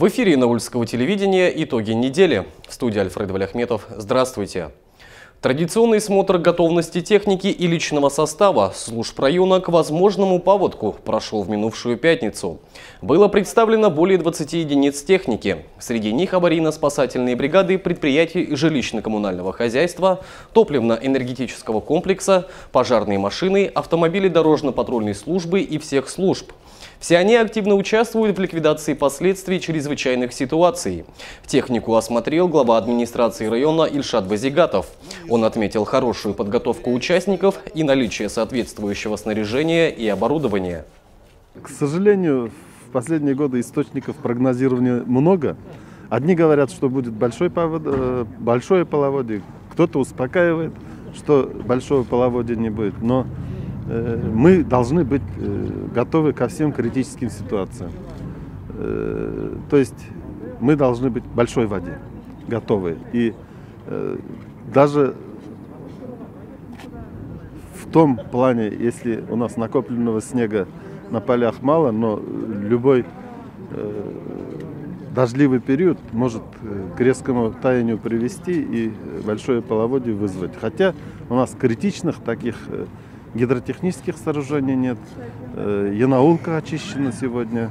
В эфире Наульского телевидения «Итоги недели». В студии Альфред Валяхметов. Здравствуйте. Традиционный смотр готовности техники и личного состава служб района к возможному паводку прошел в минувшую пятницу. Было представлено более 20 единиц техники. Среди них аварийно-спасательные бригады предприятий жилищно-коммунального хозяйства, топливно-энергетического комплекса, пожарные машины, автомобили дорожно-патрульной службы и всех служб. Все они активно участвуют в ликвидации последствий чрезвычайных ситуаций. Технику осмотрел глава администрации района Ильшат Базигатов. Он отметил хорошую подготовку участников и наличие соответствующего снаряжения и оборудования. К сожалению, в последние годы источников прогнозирования много. Одни говорят, что будет большой повод, э, большое половодье, кто-то успокаивает, что большого половодья не будет. Но мы должны быть э, готовы ко всем критическим ситуациям. Э, то есть мы должны быть в большой воде готовы. И даже в том плане, если у нас накопленного снега на полях мало, но любой дождливый период может к резкому таянию привести и большое половодье вызвать. Хотя у нас критичных таких гидротехнических сооружений нет, э, Янаулка очищена сегодня.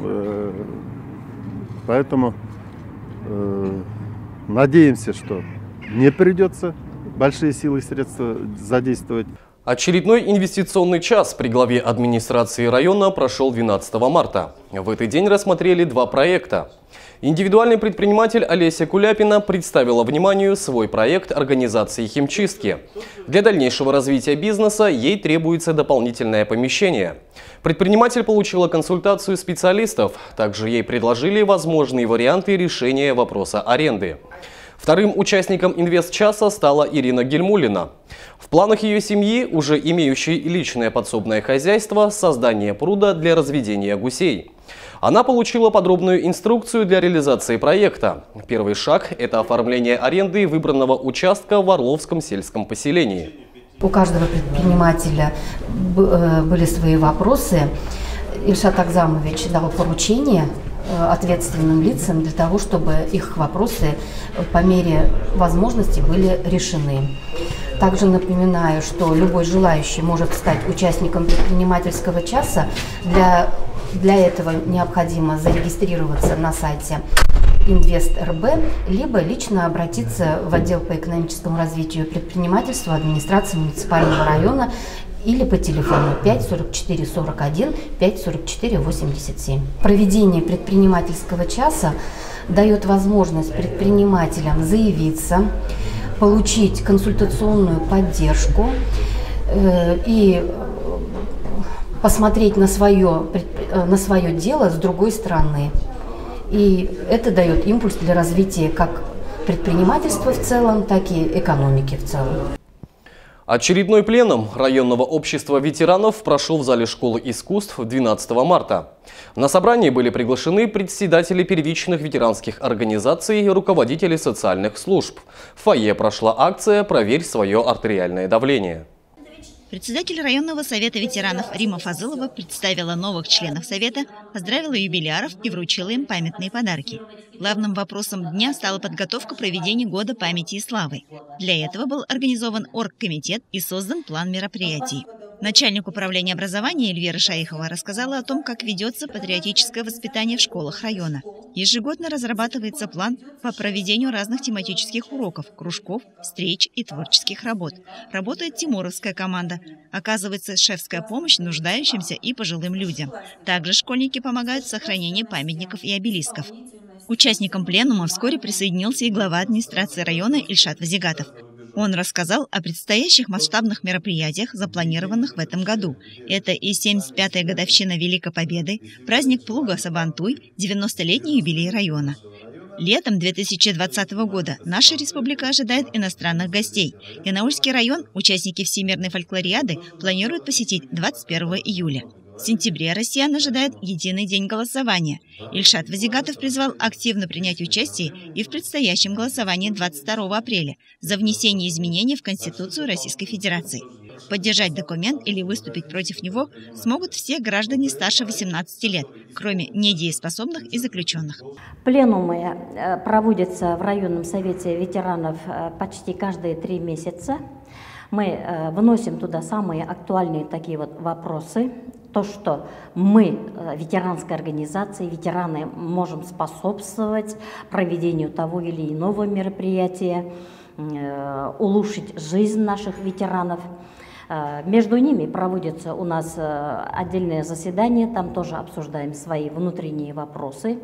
Э, поэтому э, надеемся, что не придется большие силы и средства задействовать. Очередной инвестиционный час при главе администрации района прошел 12 марта. В этот день рассмотрели два проекта. Индивидуальный предприниматель Олеся Куляпина представила вниманию свой проект организации химчистки. Для дальнейшего развития бизнеса ей требуется дополнительное помещение. Предприниматель получила консультацию специалистов. Также ей предложили возможные варианты решения вопроса аренды. Вторым участником инвест-часа стала Ирина Гельмулина. В планах ее семьи, уже имеющей личное подсобное хозяйство, создание пруда для разведения гусей. Она получила подробную инструкцию для реализации проекта. Первый шаг – это оформление аренды выбранного участка в Орловском сельском поселении. У каждого предпринимателя э, были свои вопросы. Ильшат Акзамович дал поручение ответственным лицам для того, чтобы их вопросы по мере возможности были решены. Также напоминаю, что любой желающий может стать участником предпринимательского часа. Для, для этого необходимо зарегистрироваться на сайте РБ, либо лично обратиться в отдел по экономическому развитию предпринимательства администрации муниципального района или по телефону 5 44 41 5 44 87. Проведение предпринимательского часа дает возможность предпринимателям заявиться, получить консультационную поддержку э, и посмотреть на свое, э, на свое дело с другой стороны. И это дает импульс для развития как предпринимательства в целом, так и экономики в целом. Очередной пленум районного общества ветеранов прошел в зале школы искусств 12 марта. На собрании были приглашены председатели первичных ветеранских организаций и руководители социальных служб. В фойе прошла акция «Проверь свое артериальное давление». Председатель районного совета ветеранов Рима Фазылова представила новых членов совета, поздравила юбиляров и вручила им памятные подарки. Главным вопросом дня стала подготовка проведения Года памяти и славы. Для этого был организован оргкомитет и создан план мероприятий. Начальник управления образования Эльвира Шаихова рассказала о том, как ведется патриотическое воспитание в школах района. Ежегодно разрабатывается план по проведению разных тематических уроков, кружков, встреч и творческих работ. Работает тимуровская команда. Оказывается шефская помощь нуждающимся и пожилым людям. Также школьники помогают в сохранении памятников и обелисков. Участникам пленума вскоре присоединился и глава администрации района Ильшат Вазигатов. Он рассказал о предстоящих масштабных мероприятиях, запланированных в этом году. Это и 75-я годовщина Великой Победы, праздник Плуга Сабантуй, 90-летний юбилей района. Летом 2020 года наша республика ожидает иностранных гостей. Янаульский район участники Всемирной фольклориады планируют посетить 21 июля. В сентябре россиян ожидает единый день голосования. Ильшат Вазигатов призвал активно принять участие и в предстоящем голосовании 22 апреля за внесение изменений в Конституцию Российской Федерации. Поддержать документ или выступить против него смогут все граждане старше 18 лет, кроме недееспособных и заключенных. Пленумы э, проводятся в районном совете ветеранов э, почти каждые три месяца. Мы э, выносим туда самые актуальные такие вот вопросы, то, что мы, ветеранской организации, ветераны, можем способствовать проведению того или иного мероприятия, улучшить жизнь наших ветеранов. Между ними проводятся у нас отдельные заседания, там тоже обсуждаем свои внутренние вопросы.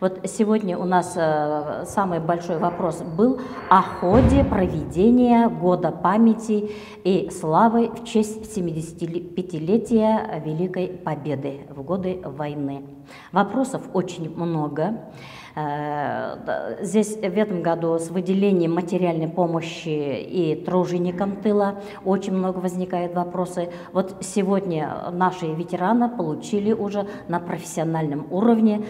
Вот сегодня у нас э, самый большой вопрос был о ходе проведения Года памяти и славы в честь 75-летия Великой Победы в годы войны. Вопросов очень много. Э, здесь в этом году с выделением материальной помощи и труженикам тыла очень много возникает вопросы. Вот сегодня наши ветераны получили уже на профессиональном уровне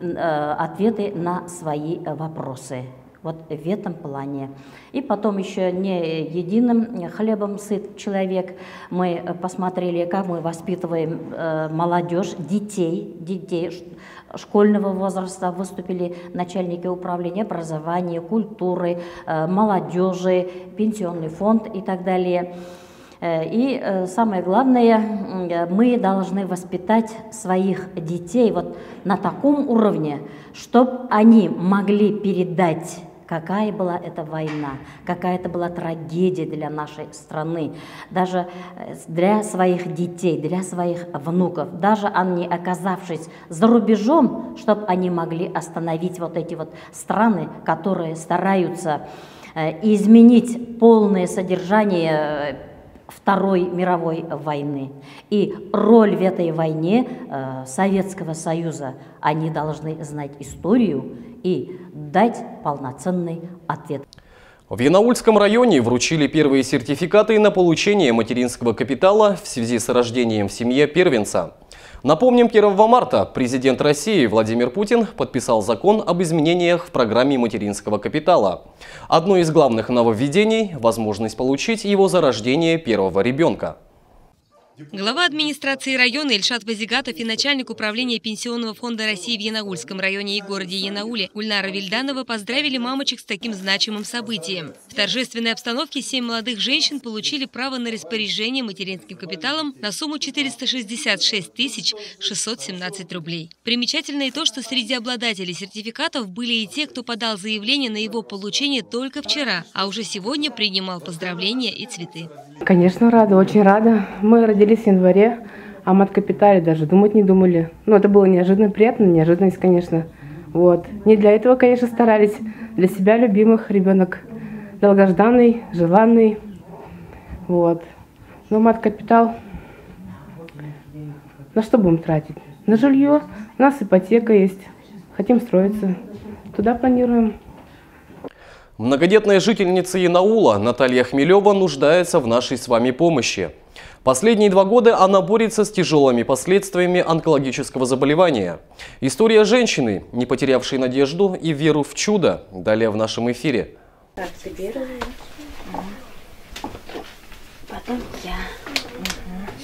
э, ответы на свои вопросы. Вот в этом плане. И потом еще не единым хлебом сыт человек. Мы посмотрели, как мы воспитываем э, молодежь, детей, детей школьного возраста. Выступили начальники управления образования, культуры, э, молодежи, пенсионный фонд и так далее. Э, и э, самое главное, мы должны воспитать своих детей вот на таком уровне, чтобы они могли передать какая была эта война, какая это была трагедия для нашей страны, даже э, для своих детей, для своих внуков, даже они, оказавшись за рубежом, чтобы они могли остановить вот эти вот страны, которые стараются изменить полное содержание Второй мировой войны. И роль в этой войне э, Советского Союза, они должны знать историю и дать полноценный ответ. В Янаульском районе вручили первые сертификаты на получение материнского капитала в связи с рождением в семье первенца. Напомним, 1 марта президент России Владимир Путин подписал закон об изменениях в программе материнского капитала. Одно из главных нововведений – возможность получить его за рождение первого ребенка. Глава администрации района Ильшат Вазигатов и начальник управления Пенсионного фонда России в Янаульском районе и городе Янауле Ульнара Вильданова поздравили мамочек с таким значимым событием. В торжественной обстановке семь молодых женщин получили право на распоряжение материнским капиталом на сумму 466 тысяч 617 рублей. Примечательно и то, что среди обладателей сертификатов были и те, кто подал заявление на его получение только вчера, а уже сегодня принимал поздравления и цветы. Конечно, рада, очень рада. Мы родились в январе, а мат-капитале даже думать не думали. Ну, это было неожиданно приятно, неожиданность, конечно. Вот. Не для этого, конечно, старались. Для себя любимых ребенок долгожданный, желанный. Вот. Но мат-капитал на что будем тратить? На жилье. У нас ипотека есть. Хотим строиться. Туда планируем. Многодетная жительница Янаула Наталья Хмелева нуждается в нашей с вами помощи. Последние два года она борется с тяжелыми последствиями онкологического заболевания. История женщины, не потерявшей надежду и веру в чудо, далее в нашем эфире. Так, Потом я.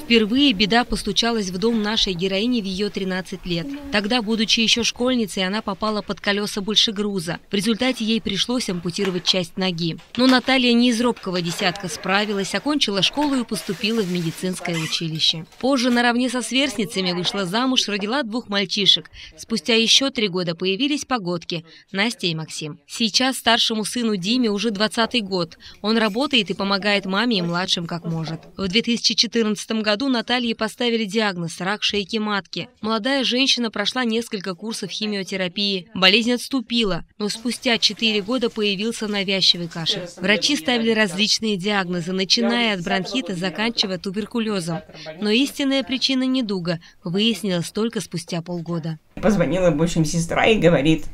Впервые беда постучалась в дом нашей героини в ее 13 лет. Тогда, будучи еще школьницей, она попала под колеса большегруза. В результате ей пришлось ампутировать часть ноги. Но Наталья не из робкого десятка справилась, окончила школу и поступила в медицинское училище. Позже наравне со сверстницами вышла замуж, родила двух мальчишек. Спустя еще три года появились погодки – Настя и Максим. Сейчас старшему сыну Диме уже 20 год. Он работает и помогает маме и младшим как может. В 2014 году году Наталье поставили диагноз – рак шейки матки. Молодая женщина прошла несколько курсов химиотерапии. Болезнь отступила, но спустя 4 года появился навязчивый кашель. Врачи ставили различные диагнозы, начиная от бронхита, заканчивая туберкулезом. Но истинная причина недуга выяснилась только спустя полгода. Позвонила, общем, сестра и говорит,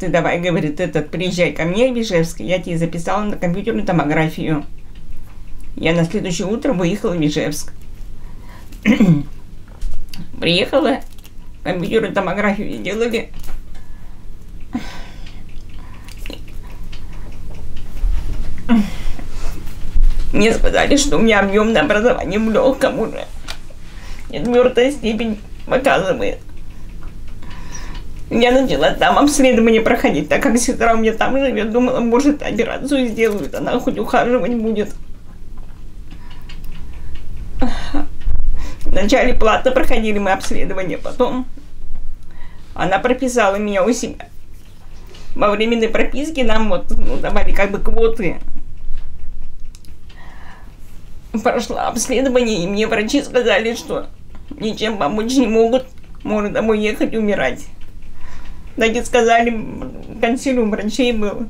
ты давай, говорит, этот, приезжай ко мне в Ижевск, я тебе записала на компьютерную томографию. Я на следующее утро выехала в Ижевск. Приехала, компьютерную томографию делали. Мне сказали, что у меня объемное образование в легком уже. Четвертая степень показывает. Я начала там обследование проходить, так как сестра у меня там живет. Думала, может, операцию сделают, она хоть ухаживать будет. Вначале платно проходили мы обследование, потом она прописала меня у себя. Во временной прописке нам вот ну, давали как бы квоты. Прошла обследование, и мне врачи сказали, что ничем помочь не могут, можно домой ехать умирать. Так и сказали, консилиум врачей был,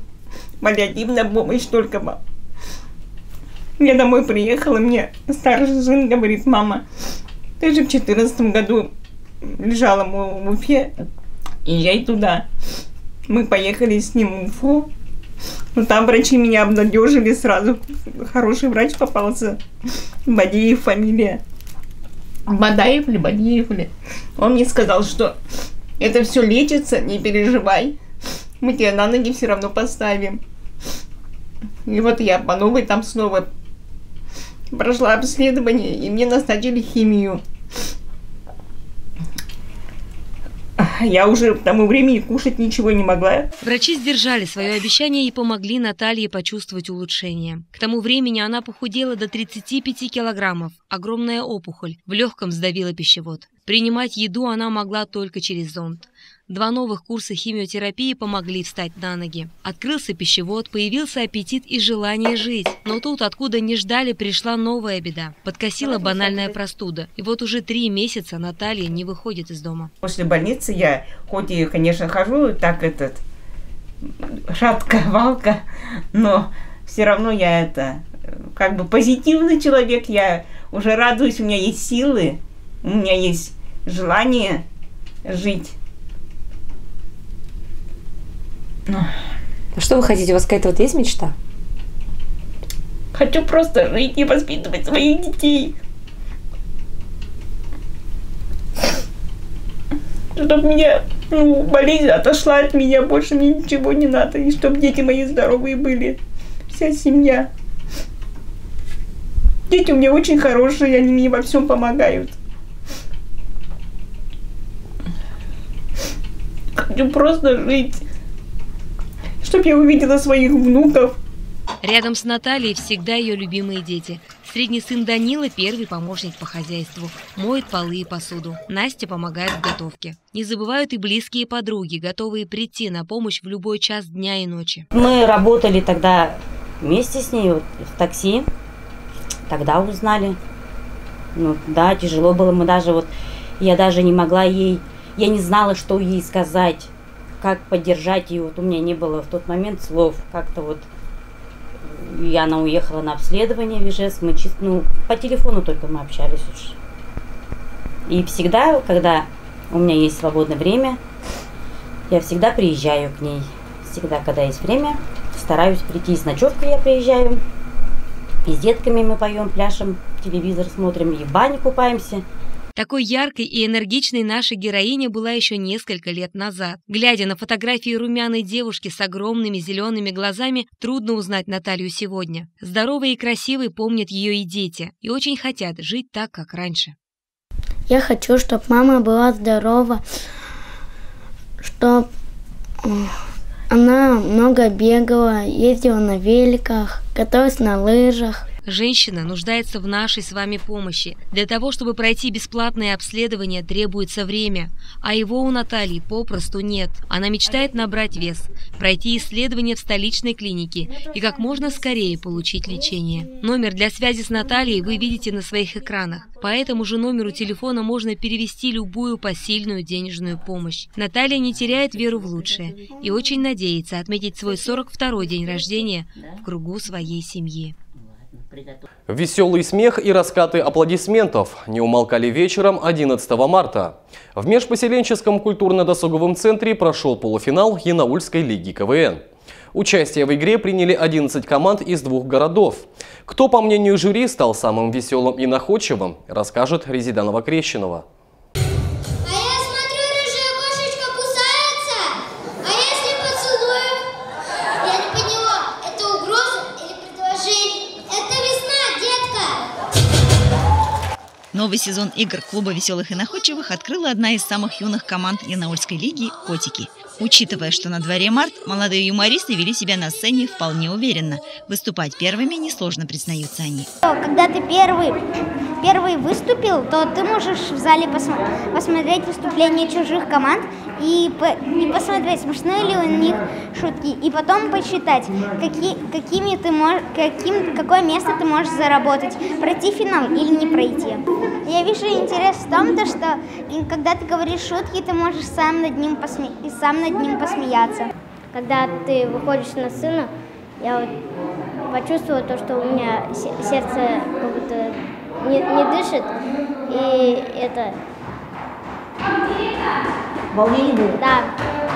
паллиативная помощь только была. Я домой приехала, мне старший сын говорит, мама, ты же в четырнадцатом году лежала в Уфе, езжай туда. Мы поехали с ним в Уфу. Ну, там врачи меня обнадежили сразу. Хороший врач попался. Бадеев фамилия. Бадаев или Бадеев ли. Он мне сказал, что это все лечится, не переживай. Мы тебя на ноги все равно поставим. И вот я по новой там снова прошла обследование, и мне назначили химию. Я уже к тому времени кушать ничего не могла. Врачи сдержали свое обещание и помогли Наталье почувствовать улучшение. К тому времени она похудела до 35 килограммов. Огромная опухоль в легком сдавила пищевод. Принимать еду она могла только через зонд. Два новых курса химиотерапии помогли встать на ноги. Открылся пищевод, появился аппетит и желание жить. Но тут, откуда не ждали, пришла новая беда. Подкосила банальная простуда. И вот уже три месяца Наталья не выходит из дома. После больницы я, хоть и, конечно, хожу так этот, шатка-валка, но все равно я это, как бы позитивный человек, я уже радуюсь, у меня есть силы, у меня есть желание жить. Что вы хотите? У вас какая-то вот есть мечта? Хочу просто жить и воспитывать своих детей. Чтобы меня, ну, болезнь отошла от меня, больше мне ничего не надо. И чтобы дети мои здоровые были. Вся семья. Дети у меня очень хорошие, они мне во всем помогают. Хочу просто жить чтобы я увидела своих внуков. Рядом с Натальей всегда ее любимые дети. Средний сын Данила – первый помощник по хозяйству. Моет полы и посуду. Настя помогает в готовке. Не забывают и близкие подруги, готовые прийти на помощь в любой час дня и ночи. Мы работали тогда вместе с ней вот, в такси. Тогда узнали. Ну, да, тяжело было. Мы даже вот, я даже не могла ей, я не знала, что ей сказать как поддержать ее. Вот у меня не было в тот момент слов. Как-то вот и она уехала на обследование в Ижевск. Мы чисто, ну, по телефону только мы общались уж. И всегда, когда у меня есть свободное время, я всегда приезжаю к ней. Всегда, когда есть время, стараюсь прийти с ночевкой, я приезжаю. И с детками мы поем, пляшем, телевизор смотрим, и в бане купаемся – такой яркой и энергичной наша героиня была еще несколько лет назад. Глядя на фотографии румяной девушки с огромными зелеными глазами, трудно узнать Наталью сегодня. Здоровой и красивой помнят ее и дети, и очень хотят жить так, как раньше. Я хочу, чтобы мама была здорова, чтобы она много бегала, ездила на великах, каталась на лыжах. Женщина нуждается в нашей с вами помощи. Для того, чтобы пройти бесплатное обследование, требуется время, а его у Натальи попросту нет. Она мечтает набрать вес, пройти исследование в столичной клинике и как можно скорее получить лечение. Номер для связи с Натальей вы видите на своих экранах. По этому же номеру телефона можно перевести любую посильную денежную помощь. Наталья не теряет веру в лучшее и очень надеется отметить свой 42-й день рождения в кругу своей семьи. Веселый смех и раскаты аплодисментов не умолкали вечером 11 марта. В межпоселенческом культурно-досуговом центре прошел полуфинал Янаульской лиги КВН. Участие в игре приняли 11 команд из двух городов. Кто, по мнению жюри, стал самым веселым и находчивым, расскажет Резиданова Крещенова. Новый сезон игр Клуба веселых и находчивых открыла одна из самых юных команд Янаульской лиги – «Котики». Учитывая, что на дворе март, молодые юмористы вели себя на сцене вполне уверенно. Выступать первыми несложно, признаются они. Когда ты первый, первый выступил, то ты можешь в зале посмо посмотреть выступления чужих команд и, по и посмотреть, смешные ли у них шутки, и потом посчитать, какие, какими ты мож каким, какое место ты можешь заработать, пройти финал или не пройти. Я вижу интерес в том, то, что когда ты говоришь шутки, ты можешь сам над ним посме сам над ним посмеяться. Когда ты выходишь на сцену, я вот почувствовала то, что у меня сердце как будто не, не дышит, и это... Волнение Да,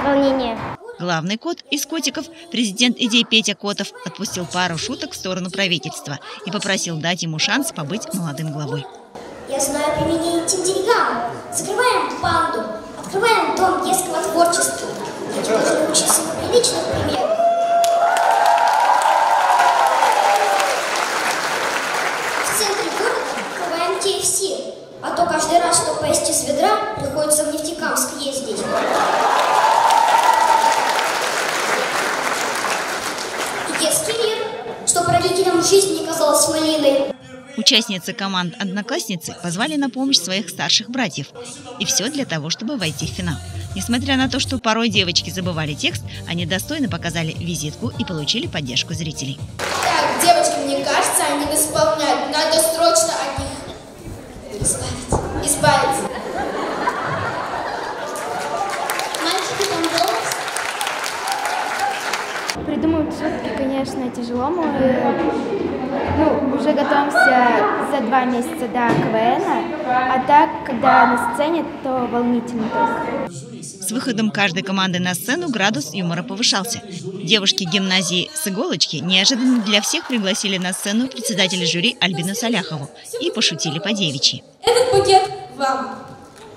волнение. Главный кот из котиков, президент идей Петя Котов, отпустил пару шуток в сторону правительства и попросил дать ему шанс побыть молодым главой. Я знаю применение этим деньгам. Закрываем банду, открываем дом детского творчества. Люди должны учиться на приличных примерах. В центре города открываем KFC, а то каждый раз, чтобы поесть из ведра, приходится в Нефтекамск ездить. И детский мир, чтобы родителям жизнь не казалась малиной. Участницы команд «Одноклассницы» позвали на помощь своих старших братьев. И все для того, чтобы войти в финал. Несмотря на то, что порой девочки забывали текст, они достойно показали визитку и получили поддержку зрителей. Так, девочки, мне кажется, они исполняют. Надо от них избавиться. Мальчики, там голос? Придумывать шутки, конечно, тяжело. Мы ну, уже готовимся за два месяца до КВН, а так, когда на сцене, то волнительно только. С выходом каждой команды на сцену градус юмора повышался. Девушки гимназии с иголочки неожиданно для всех пригласили на сцену председателя жюри Альбину Соляхову и пошутили по девичьи. Этот пакет вам.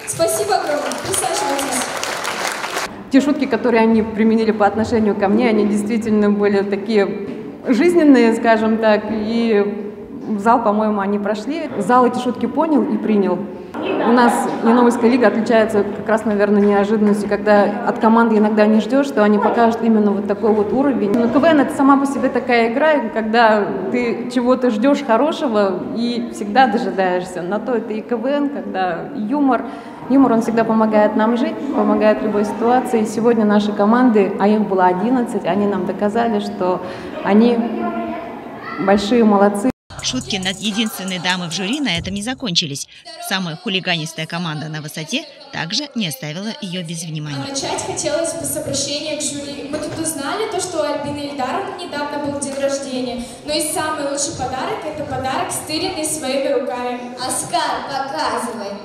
Спасибо огромное. Присаживайтесь. Те шутки, которые они применили по отношению ко мне, они действительно были такие жизненные, скажем так, и зал, по-моему, они прошли. Зал эти шутки понял и принял. У нас Яновская лига отличается как раз, наверное, неожиданностью, когда от команды иногда не ждешь, что они покажут именно вот такой вот уровень. Но КВН это сама по себе такая игра, когда ты чего-то ждешь хорошего и всегда дожидаешься. На то это и КВН, когда юмор. Юмор, он всегда помогает нам жить, помогает в любой ситуации. Сегодня наши команды, а их было 11, они нам доказали, что они большие молодцы. Шутки над единственной дамой в жюри на этом не закончились. Самая хулиганистая команда на высоте также не оставила ее без внимания. Начать хотелось бы с обращения к жюри. Мы тут узнали то, что у Альбины Ильдаровны недавно был день рождения. Но и самый лучший подарок – это подарок, стыренный своими руками. Оскар, показывай.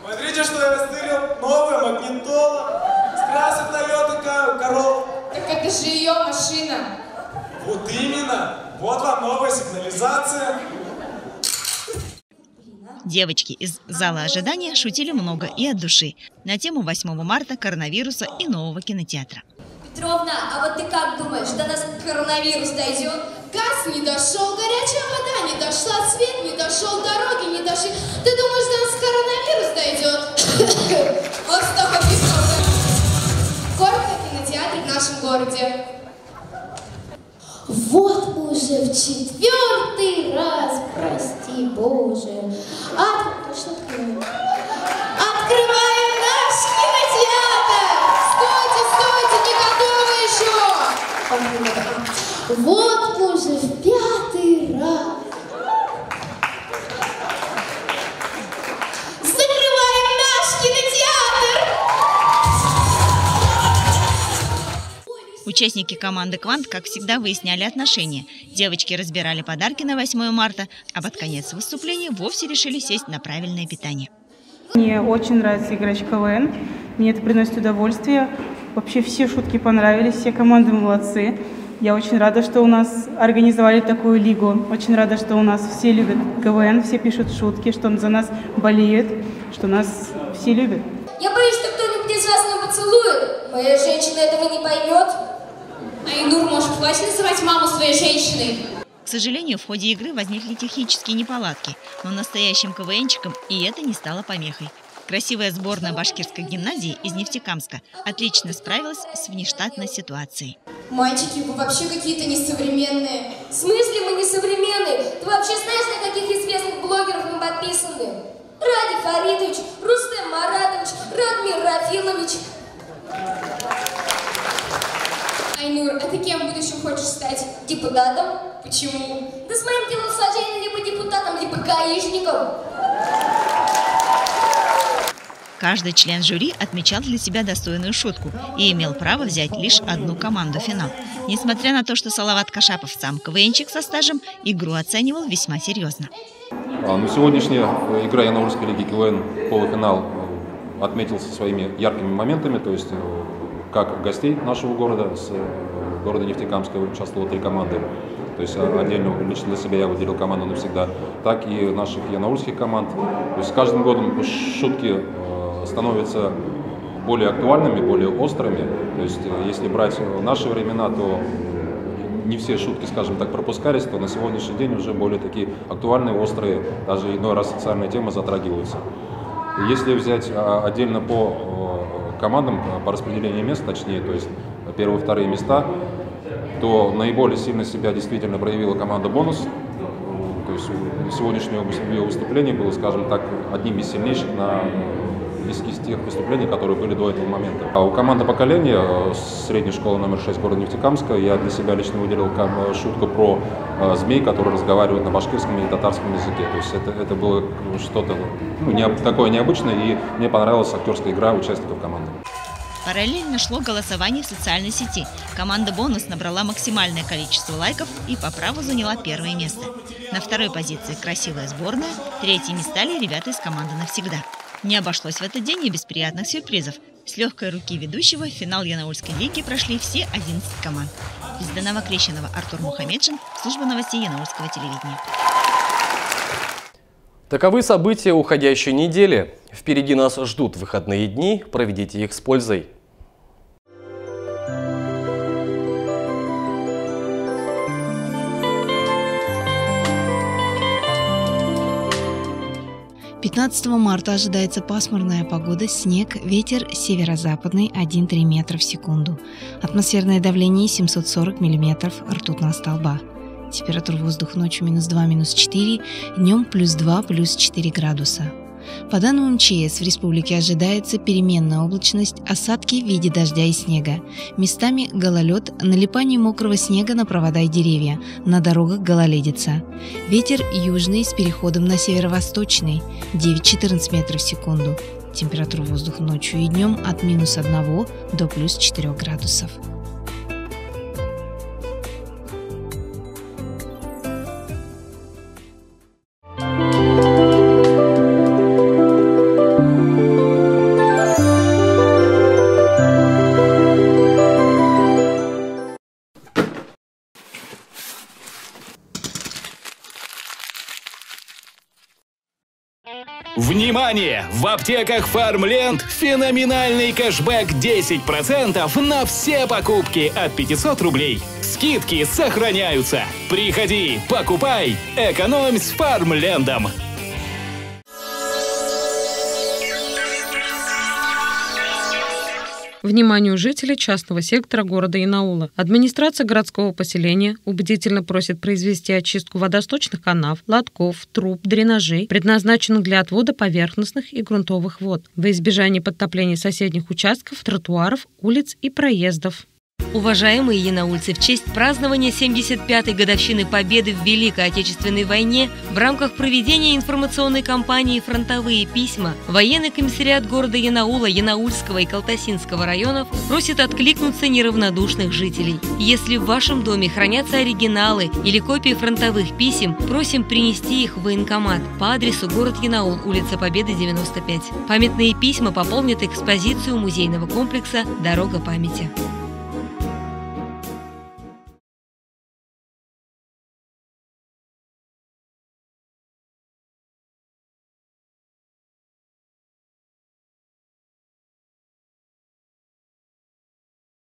Смотрите, что я стырил. Новая магнитола. С красной Toyota Корол. Так это же ее машина. Вот именно. Вот вам новая сигнализация. Девочки из зала ожидания шутили много и от души на тему 8 марта, коронавируса и нового кинотеатра. Петровна, а вот ты как думаешь, до нас коронавирус дойдет? Газ не дошел, горячая вода не дошла, свет не дошел, дороги не дошли. Ты думаешь, до нас коронавирус дойдет? Вот столько Петровна. Коротко кинотеатр в нашем городе. Вот уже в четвертый раз, прости Боже. Открываем. Открываем наш! Стойте, стойте, не готовы еще! Вот уже в пятый Участники команды «Квант», как всегда, выясняли отношения. Девочки разбирали подарки на 8 марта, а под конец выступления вовсе решили сесть на правильное питание. Мне очень нравится играть в КВН. Мне это приносит удовольствие. Вообще все шутки понравились, все команды молодцы. Я очень рада, что у нас организовали такую лигу. Очень рада, что у нас все любят КВН, все пишут шутки, что за нас болеют, что нас все любят. Я боюсь, что кто-нибудь из вас не поцелует. Моя женщина этого не поймет. Айнур, может, хватит называть маму своей женщиной? К сожалению, в ходе игры возникли технические неполадки, но настоящим КВНчикам и это не стало помехой. Красивая сборная башкирской гимназии из Нефтекамска отлично справилась с внештатной ситуацией. Мальчики, вы вообще какие-то несовременные. В смысле мы несовременные? Ты вообще знаешь, на каких известных блогеров мы подписаны? Ради Фаридович, Рустем Маратович, Радмир Рафилович. Айнур, а ты кем в будущем хочешь стать? Депутатом? Почему? Да с моим телосложением либо депутатом, либо гаишником. Каждый член жюри отмечал для себя достойную шутку и имел право взять лишь одну команду в финал. Несмотря на то, что Салават Кашапов сам КВНчик со стажем, игру оценивал весьма серьезно. А, ну, сегодняшняя игра Янаульской лиги КВН полуфинал э, отметился своими яркими моментами, то есть э, как гостей нашего города, с э, города Нефтекамска участвовало три команды, то есть отдельно лично для себя я выделил команду навсегда, так и наших янаульских команд. То есть с каждым годом шутки становятся более актуальными, более острыми. То есть если брать наши времена, то не все шутки, скажем так, пропускались, то на сегодняшний день уже более такие актуальные, острые, даже иной раз социальные темы затрагиваются. Если взять отдельно по командам, по распределению мест, точнее, то есть первые, вторые места, то наиболее сильно себя действительно проявила команда «Бонус». То есть сегодняшнее ее выступление было, скажем так, одним из сильнейших на из, тех выступлений, которые были до этого момента. А у команды поколения э, средней школы номер 6 города Нефтекамска я для себя лично выделил э, шутку про э, змей, которые разговаривают на башкирском и татарском языке. То есть это, это было что-то ну, не, такое необычное, и мне понравилась актерская игра участников команды. Параллельно шло голосование в социальной сети. Команда «Бонус» набрала максимальное количество лайков и по праву заняла первое место. На второй позиции «Красивая сборная», третьими стали ребята из команды «Навсегда». Не обошлось в этот день и без приятных сюрпризов. С легкой руки ведущего в финал Янаульской лиги прошли все 11 команд. Из Данова Крещенова Артур Мухамеджин, служба новостей Янаульского телевидения. Таковы события уходящей недели. Впереди нас ждут выходные дни, проведите их с пользой. 15 марта ожидается пасмурная погода, снег, ветер северо-западный 1-3 метра в секунду. Атмосферное давление 740 миллиметров ртутного столба. Температура воздуха ночью минус 2, минус 4, днем плюс 2, плюс 4 градуса. По данным МЧС, в республике ожидается переменная облачность, осадки в виде дождя и снега. Местами гололед, налипание мокрого снега на провода и деревья, на дорогах гололедица. Ветер южный с переходом на северо-восточный 9-14 метров в секунду. Температура воздуха ночью и днем от минус 1 до плюс 4 градусов. Внимание! В аптеках Farmland феноменальный кэшбэк 10% на все покупки от 500 рублей. Скидки сохраняются. Приходи, покупай, экономь с Фармлендом. Вниманию жителей частного сектора города Инаула. Администрация городского поселения убедительно просит произвести очистку водосточных канав, лотков, труб, дренажей, предназначенных для отвода поверхностных и грунтовых вод, во избежание подтопления соседних участков, тротуаров, улиц и проездов. Уважаемые янаульцы, в честь празднования 75-й годовщины Победы в Великой Отечественной войне в рамках проведения информационной кампании «Фронтовые письма» военный комиссариат города Янаула, Янаульского и Калтасинского районов просит откликнуться неравнодушных жителей. Если в вашем доме хранятся оригиналы или копии фронтовых писем, просим принести их в военкомат по адресу город Янаул, улица Победы, 95. Памятные письма пополнят экспозицию музейного комплекса «Дорога памяти».